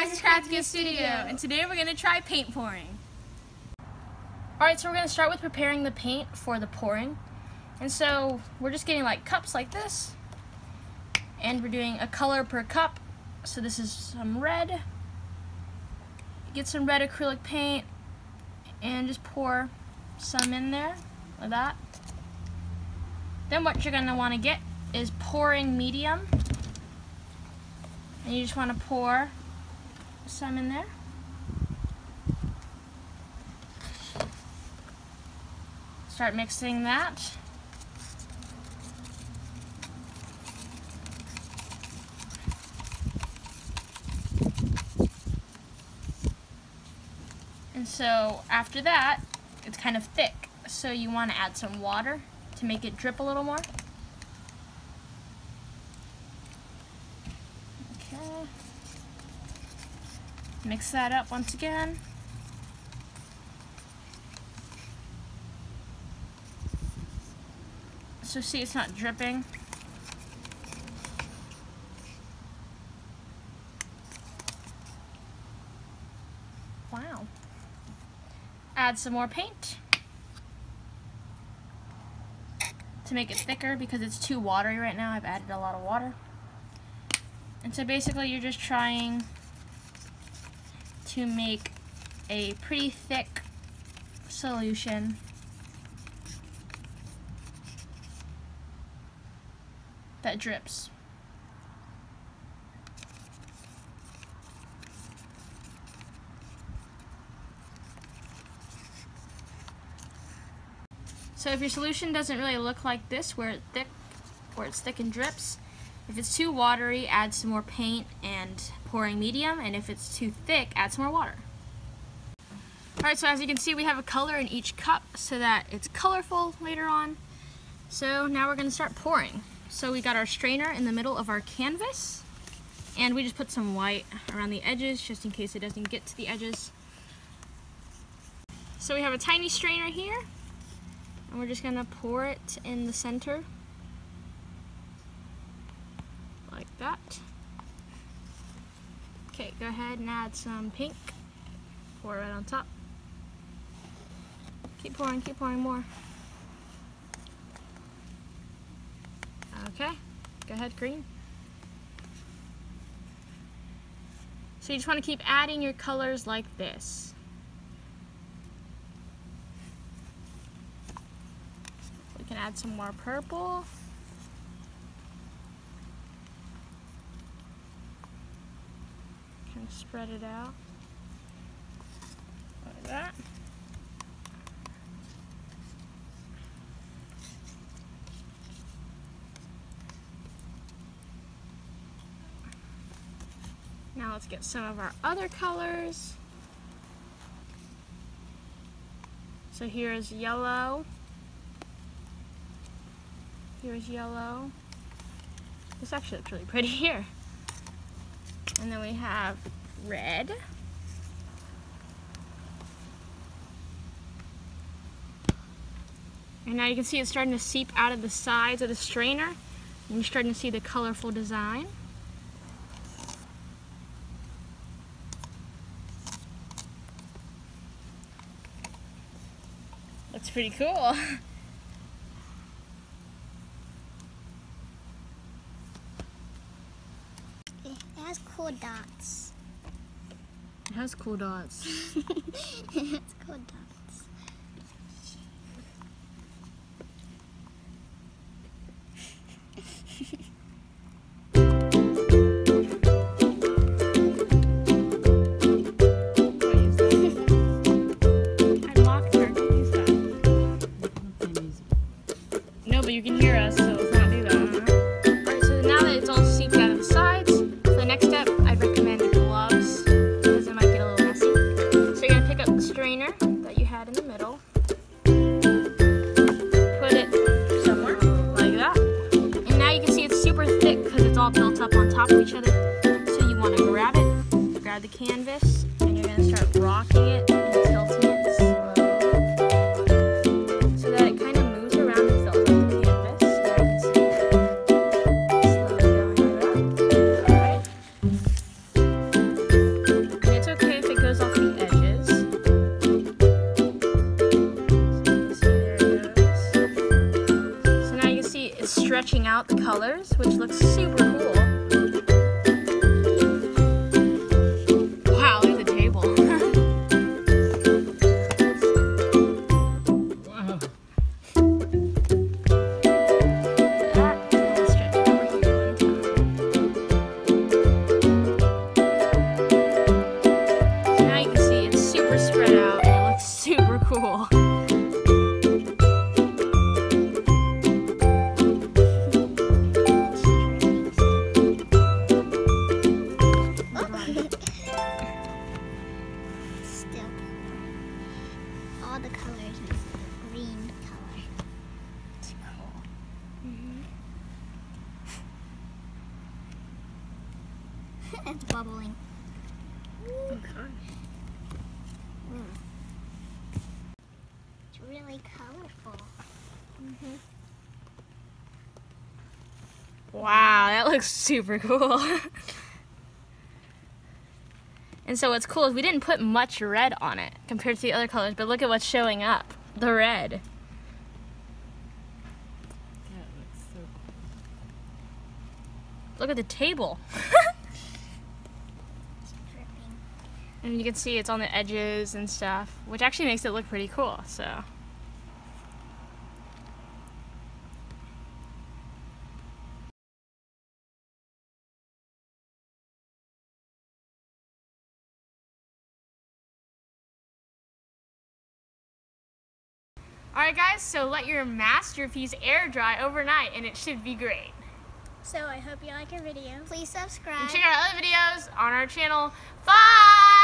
guys, it's Crafty Studio, and today we're going to try paint pouring. Alright, so we're going to start with preparing the paint for the pouring. And so we're just getting like cups like this, and we're doing a color per cup. So this is some red. Get some red acrylic paint, and just pour some in there, like that. Then what you're going to want to get is pouring medium. And you just want to pour some in there. Start mixing that. And so after that, it's kind of thick. So you want to add some water to make it drip a little more. Mix that up once again. So see it's not dripping. Wow. Add some more paint to make it thicker because it's too watery right now. I've added a lot of water. And so basically you're just trying to make a pretty thick solution that drips. So if your solution doesn't really look like this, where it's thick, where it's thick and drips, if it's too watery, add some more paint and pouring medium, and if it's too thick, add some more water. Alright, so as you can see, we have a color in each cup so that it's colorful later on. So now we're going to start pouring. So we got our strainer in the middle of our canvas, and we just put some white around the edges just in case it doesn't get to the edges. So we have a tiny strainer here, and we're just going to pour it in the center like that. Okay, go ahead and add some pink. Pour it right on top. Keep pouring, keep pouring more. Okay, go ahead, green. So you just want to keep adding your colors like this. We can add some more purple. Spread it out like that. Now let's get some of our other colors. So here's yellow. Here's yellow. This actually looks really pretty here. And then we have red. And now you can see it's starting to seep out of the sides of the strainer. And you're starting to see the colorful design. That's pretty cool. It has cool dots. It has cool dots. it has cool dots. Built up on top of each other. So you want to grab it, grab the canvas, and you're going to start rocking it stretching out the colors, which looks super cool. It's bubbling. Oh, hmm. It's really colorful. Mm-hmm. Wow, that looks super cool. and so what's cool is we didn't put much red on it compared to the other colors, but look at what's showing up. The red. That looks so cool. Look at the table. It's dripping. And you can see it's on the edges and stuff, which actually makes it look pretty cool, so. Alright guys, so let your masterpiece air dry overnight and it should be great. So I hope you like our video. Please subscribe. And check out our other videos on our channel. Bye!